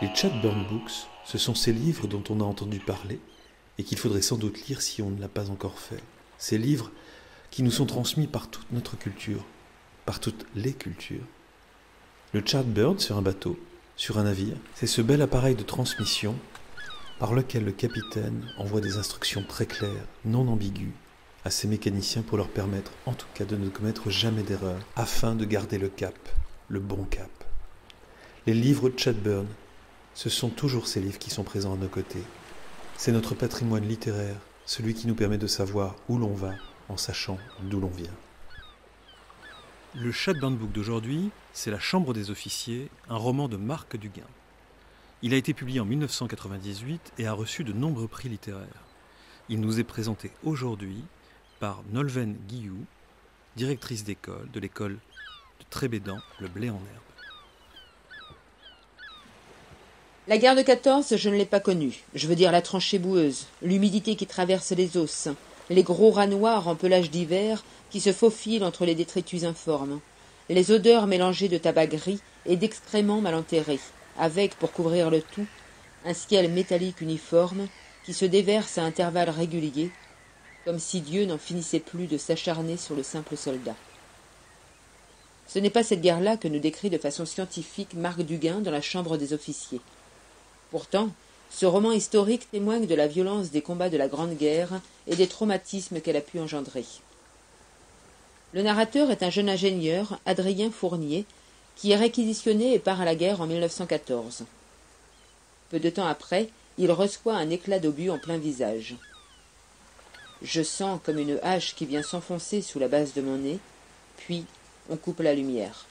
Les Chatburn Books, ce sont ces livres dont on a entendu parler et qu'il faudrait sans doute lire si on ne l'a pas encore fait. Ces livres qui nous sont transmis par toute notre culture, par toutes les cultures. Le Chatbird sur un bateau, sur un navire, c'est ce bel appareil de transmission par lequel le capitaine envoie des instructions très claires, non ambiguës, à ses mécaniciens pour leur permettre en tout cas de ne commettre jamais d'erreur, afin de garder le cap, le bon cap. Les livres de Chadburn, ce sont toujours ces livres qui sont présents à nos côtés. C'est notre patrimoine littéraire, celui qui nous permet de savoir où l'on va en sachant d'où l'on vient. Le Chadburn Book d'aujourd'hui, c'est La Chambre des officiers, un roman de Marc Duguin. Il a été publié en 1998 et a reçu de nombreux prix littéraires. Il nous est présenté aujourd'hui par Nolven Guillou, directrice d'école de l'école de Trébédan, le blé en herbe. La guerre de 14, je ne l'ai pas connue. Je veux dire la tranchée boueuse, l'humidité qui traverse les os, les gros rats noirs en pelage d'hiver qui se faufilent entre les détritus informes, les odeurs mélangées de tabac gris et d'excréments mal enterrés, avec, pour couvrir le tout, un ciel métallique uniforme qui se déverse à intervalles réguliers, comme si Dieu n'en finissait plus de s'acharner sur le simple soldat. Ce n'est pas cette guerre-là que nous décrit de façon scientifique Marc Duguin dans la Chambre des officiers. Pourtant, ce roman historique témoigne de la violence des combats de la Grande Guerre et des traumatismes qu'elle a pu engendrer. Le narrateur est un jeune ingénieur, Adrien Fournier, qui est réquisitionné et part à la guerre en 1914. Peu de temps après, il reçoit un éclat d'obus en plein visage. Je sens comme une hache qui vient s'enfoncer sous la base de mon nez, puis on coupe la lumière.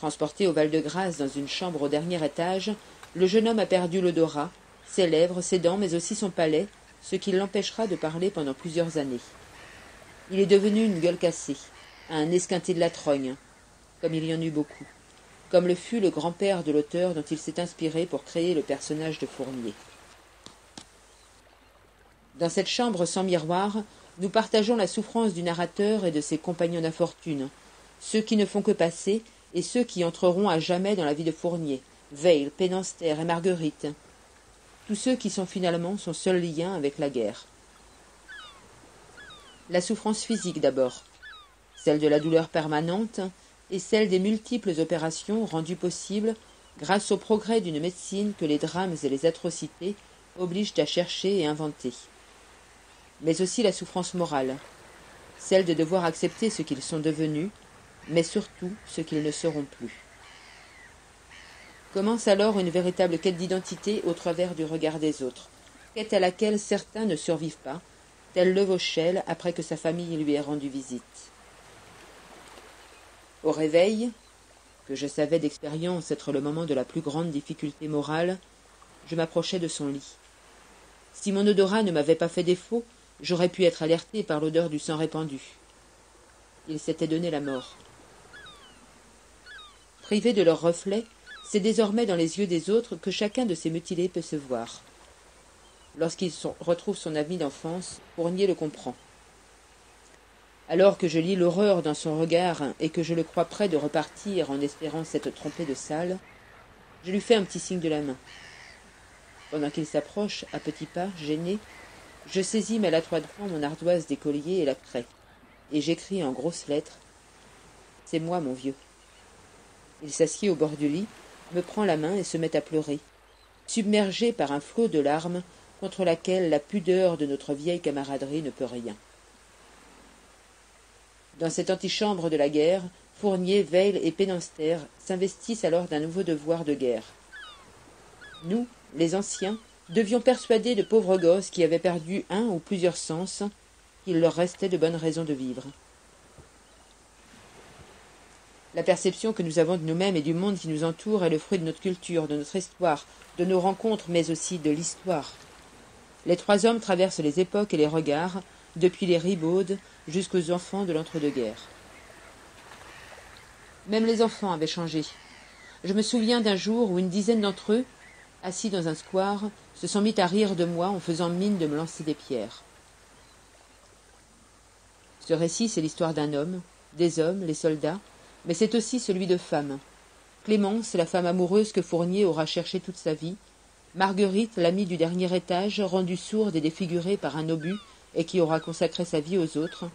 Transporté au Val-de-Grâce dans une chambre au dernier étage, le jeune homme a perdu l'odorat, ses lèvres, ses dents, mais aussi son palais, ce qui l'empêchera de parler pendant plusieurs années. Il est devenu une gueule cassée, un esquinté de la trogne, comme il y en eut beaucoup, comme le fut le grand-père de l'auteur dont il s'est inspiré pour créer le personnage de Fournier. Dans cette chambre sans miroir, nous partageons la souffrance du narrateur et de ses compagnons d'infortune, ceux qui ne font que passer et ceux qui entreront à jamais dans la vie de Fournier, Veil, Pénanster et Marguerite, tous ceux qui sont finalement son seul lien avec la guerre. La souffrance physique d'abord, celle de la douleur permanente, et celle des multiples opérations rendues possibles grâce au progrès d'une médecine que les drames et les atrocités obligent à chercher et inventer. Mais aussi la souffrance morale, celle de devoir accepter ce qu'ils sont devenus, mais surtout ce qu'ils ne seront plus. Commence alors une véritable quête d'identité au travers du regard des autres, quête à laquelle certains ne survivent pas, tel Le Vauchel après que sa famille lui ait rendu visite. Au réveil, que je savais d'expérience être le moment de la plus grande difficulté morale, je m'approchai de son lit. Si mon odorat ne m'avait pas fait défaut, j'aurais pu être alerté par l'odeur du sang répandu. Il s'était donné la mort. Privé de leur reflet, c'est désormais dans les yeux des autres que chacun de ces mutilés peut se voir. Lorsqu'il retrouve son ami d'enfance, Fournier le comprend. Alors que je lis l'horreur dans son regard et que je le crois prêt de repartir en espérant s'être trompé de salle, je lui fais un petit signe de la main. Pendant qu'il s'approche, à petits pas, gêné, je saisis maladroitement mon ardoise d'écolier et la craie, et j'écris en grosses lettres C'est moi, mon vieux. Il s'assied au bord du lit, me prend la main et se met à pleurer, submergé par un flot de larmes contre laquelle la pudeur de notre vieille camaraderie ne peut rien. Dans cette antichambre de la guerre, Fournier, Veil et Pénanster s'investissent alors d'un nouveau devoir de guerre. Nous, les anciens, devions persuader de pauvres gosses qui avaient perdu un ou plusieurs sens qu'il leur restait de bonnes raisons de vivre. La perception que nous avons de nous-mêmes et du monde qui nous entoure est le fruit de notre culture, de notre histoire, de nos rencontres, mais aussi de l'histoire. Les trois hommes traversent les époques et les regards, depuis les ribaudes jusqu'aux enfants de l'entre-deux-guerres. Même les enfants avaient changé. Je me souviens d'un jour où une dizaine d'entre eux, assis dans un square, se sont mis à rire de moi en faisant mine de me lancer des pierres. Ce récit, c'est l'histoire d'un homme, des hommes, les soldats, mais c'est aussi celui de femmes. Clémence, la femme amoureuse que Fournier aura cherchée toute sa vie, Marguerite, l'amie du dernier étage, rendue sourde et défigurée par un obus et qui aura consacré sa vie aux autres,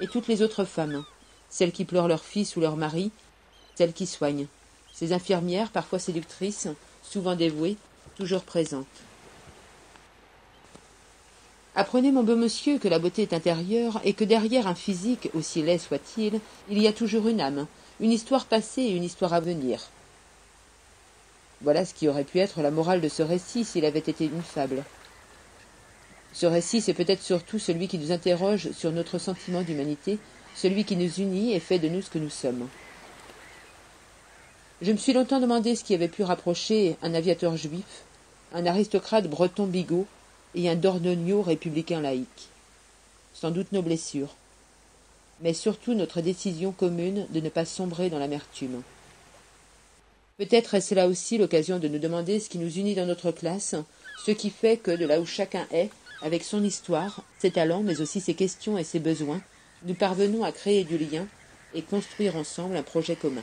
et toutes les autres femmes, celles qui pleurent leur fils ou leur mari, celles qui soignent, ces infirmières, parfois séductrices, souvent dévouées, toujours présentes. Apprenez, mon beau monsieur, que la beauté est intérieure et que derrière un physique, aussi laid soit-il, il y a toujours une âme, une histoire passée et une histoire à venir. Voilà ce qui aurait pu être la morale de ce récit s'il avait été une fable. Ce récit, c'est peut-être surtout celui qui nous interroge sur notre sentiment d'humanité, celui qui nous unit et fait de nous ce que nous sommes. Je me suis longtemps demandé ce qui avait pu rapprocher un aviateur juif, un aristocrate breton bigot et un Dornonio républicain laïque. Sans doute nos blessures, mais surtout notre décision commune de ne pas sombrer dans l'amertume. Peut-être est-ce là aussi l'occasion de nous demander ce qui nous unit dans notre classe, ce qui fait que, de là où chacun est, avec son histoire, ses talents, mais aussi ses questions et ses besoins, nous parvenons à créer du lien et construire ensemble un projet commun.